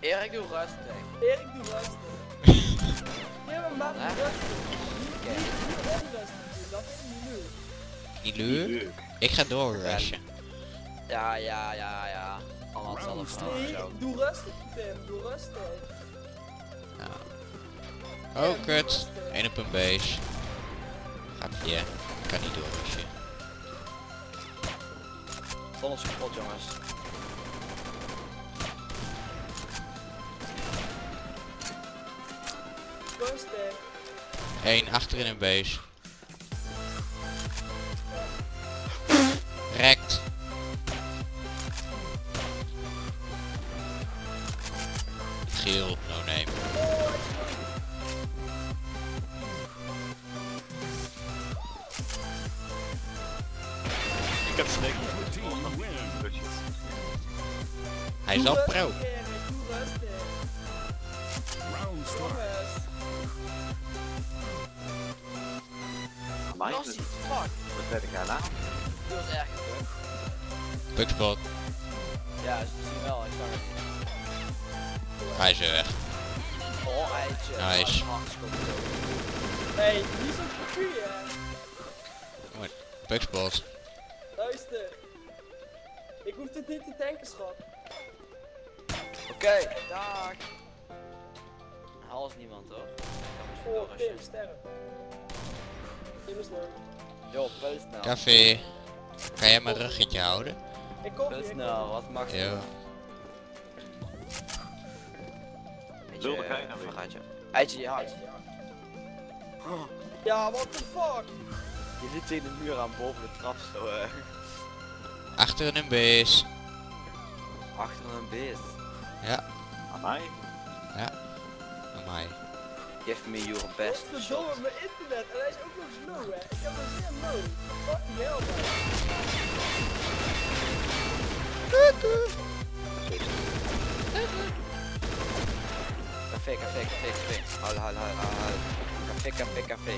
Erik, doe rustig. Erik, doe rustig. Ja, maar maak Hè? het rustig. Niet onrustig doen, dat is niet leuk. Ik ga doorrushen. Ja, ja, ja, ja. Allemaal hetzelfde verhaal en Nee, zo. doe rustig, Tim. Doe rustig. Oh kut. 1 op een base. Grapje kan niet door als je. Vol ons kapot jongens. Eén achterin een base. Rekt. Geel. Ik heb slik. Hij is al pro. Amai, dat ik aan. Dat is echt leuk. Ja, ze zien wel, ik zag het. Hij is weer weg. Oh, eitje. Eh, nice. Hey, niet zo'n kopie, hè. Bugspot. Luister. Ik hoef dit niet te tanken, schat. Oké, dag. Hals niemand hoor. Ik kan misschien Oh, Tim, sterren. Tim is leuk. Yo, peus nou. Café. Kan jij mijn ruggetje houden? Ik kom Peus nou, wat mag Ja. Wilde gij nou weer? Eitje. Eitje, je hart. Ja, what the fuck? Je zit tegen de muur aan boven de trap zo Achterin een base. Achter een beest. Amai. Amai. Give me your best Wat shot. verdomme, mijn internet. En hij is ook nog eens low, hè. Ik heb hem zeer low. Fucking hell, man. Café, café, café, café. Huil, huil, huil, huil. Café, café, café.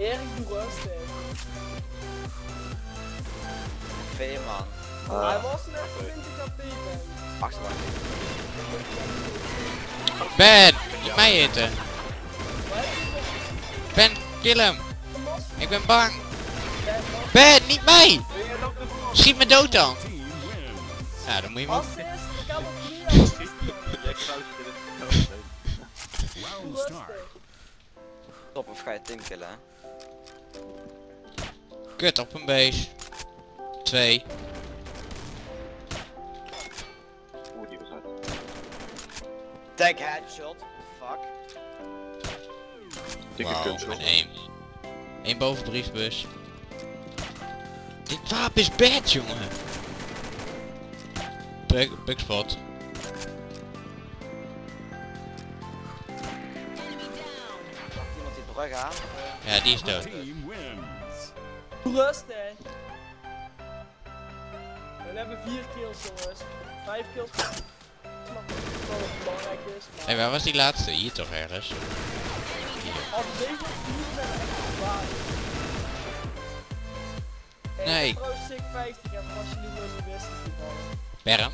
Erik, doe rustig. Café, man. Hij was net 20 HP, man. Achterwacht. Ben! Niet mij eten. Ben, kill hem. Ik ben bang. Ben, niet mij! Schiet me dood dan. Ja, dan moet je me... Assist, ik heb op 3 assist. Jij kruist dit. Doe rustig. Top of ga je Tim killen, hè? Kut op een base. Twee. Oeh, die was uit. Headshot. Fuck. Dikke Wauw, kunst. een één. Eén boven briefbus. Dit wapen is bad, jongen. Bug, bugspot. gaan. Ja, die is dood. Rustig. We hebben vier kills jongens. Vijf kills. Hé, hey, waar was die laatste? Hier toch ergens? Nee. Berm.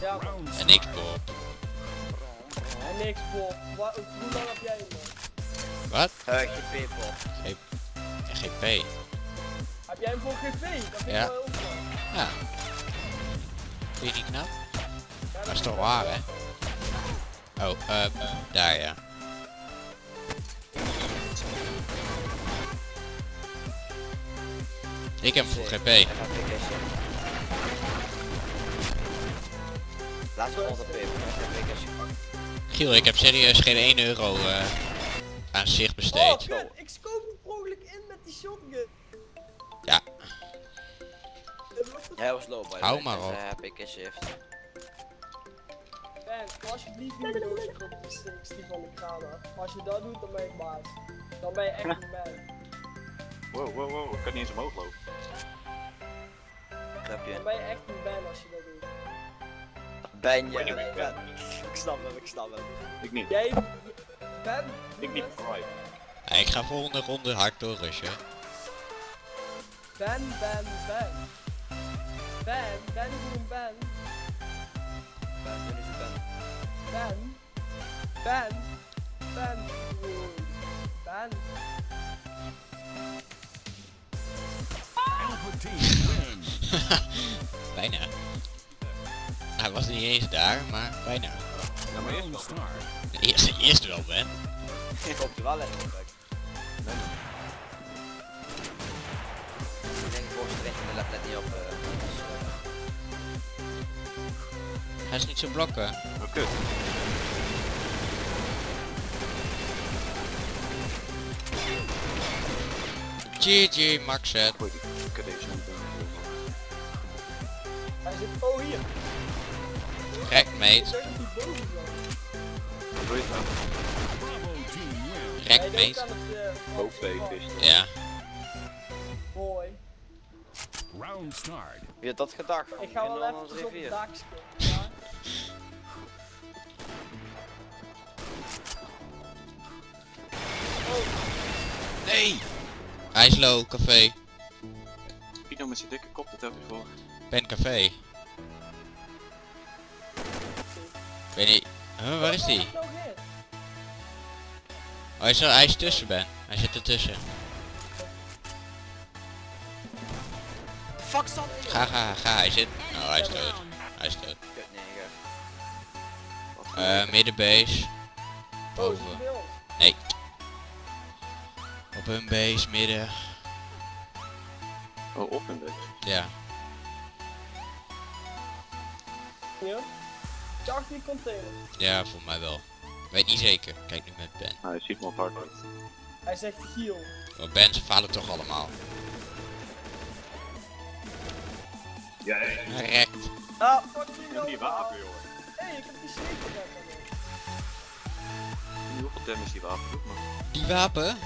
Ja. En ik Bob. En ik, Bob. Hoe lang heb jij nog? Wat? Eh, GP pop. GP. Heb jij hem voor GV? Dat vind ik Ja. wel heel knap. Ja. Vind je niet knap? Ja, Dat is toch waar, hè? Oh, eh, daar ja. Ik heb voor GP. Laatst op piketje. Giel, ik heb serieus geen 1 euro eh, aan zich Oh, besteed. kut, ik scoop ongeluk in met die shotgun. Ja. Hij was low by the Hou maar op. eh, piketje heeft. Ben, alsjeblieft niet een doosje op de 60 van de kramer. Als je dat doet, dan ben je baas. Dan ben je echt een man. Wow, wow, wow. Ik kan niet eens omhoog lopen. Grapje. Dan ben je echt een man als je dat doet. Ben je... Ik. Ik snap hem, ik snap hem. Ik niet. Jij, Ben, Ik niet. Ja, ik ga volgende ronde hard door rushen. Ben, Ben, Ben. Ben, Ben, groen, Ben. Ben, ben is het Ben. Ben, Ben, Ben, Ben. Bijna. Hij was niet eens daar, maar bijna. Ja, maar eerst wel. De eerste, de eerste wel, Ben. Ik hoop er wel op. kijk. Ik denk voor erin, let, let niet op. eh, dus, eh, Hij is niet zo blokken. Oh, kut. GG, max het. Hij zit, oh hier. Gek, Ik doe je het, eh, Boven van- is Ja. Mooi. Round start. Wie had dat gedacht? Ik ga wel even op het 3-4. dak skippen. Ja. Nee! Hij is low, café. Pino met zijn dikke kop, dat heb ik gehoord. Ben café. Weet niet. Huh, waar is die? Oh, hij is, er- hij is tussen, Ben. Hij zit ertussen. Fuck er? Ga, ga, ga. Hij zit... Oh, hij is dood. Hij is dood. Kut, nee, ik, Wat Eh, middenbase. Oh, Boven. ons. Nee. Op hun base, midden. Oh, op in dit. Ja. Ja. Die container. Ja, voor mij wel. Weet niet zeker. Kijk nu met Ben. Hij ziet me op hard. Hij zegt heal. Maar Ben, ze falen toch allemaal. Ja, ja. Rekt. Ah, fuck die wapen, joh. Hé, hey, ik heb die sleep gedaan. Hoeveel damage die wapen doet, man. Die wapen?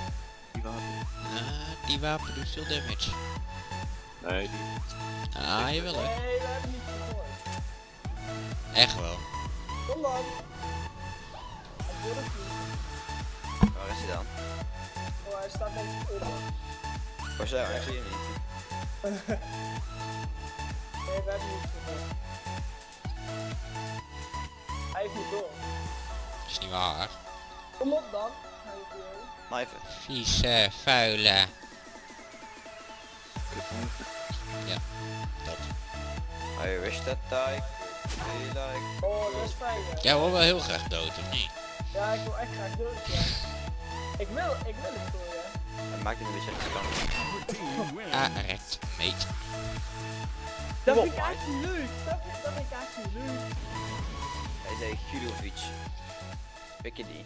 Die wapen. Ah, die wapen doet veel damage. Nee, die. Ah, jawel hè. Nee, we hebben niet gegooid. Echt wel. Kom dan. Hij dan? Oh, hij staat net. Waar zijn we? Ik zie hem niet. Nee, we hebben niet. Hij heeft niet door. Is niet waar. Kom op dan. Hij weer. Kniven. Vieze, vuile. Dat. I wish that I could be like... Oh, dat is fijn. Jij wil wel heel graag dood, of niet? Ja, ik wil echt graag dood. Ja. Ik wil, ik wil het voor je. Hij maakt hem een beetje riskant. Ah, rekt. Meet. Dat vind ik echt leuk. Dat vind, dat vind ik echt leuk. Hij zei Gudovic. Pik je die?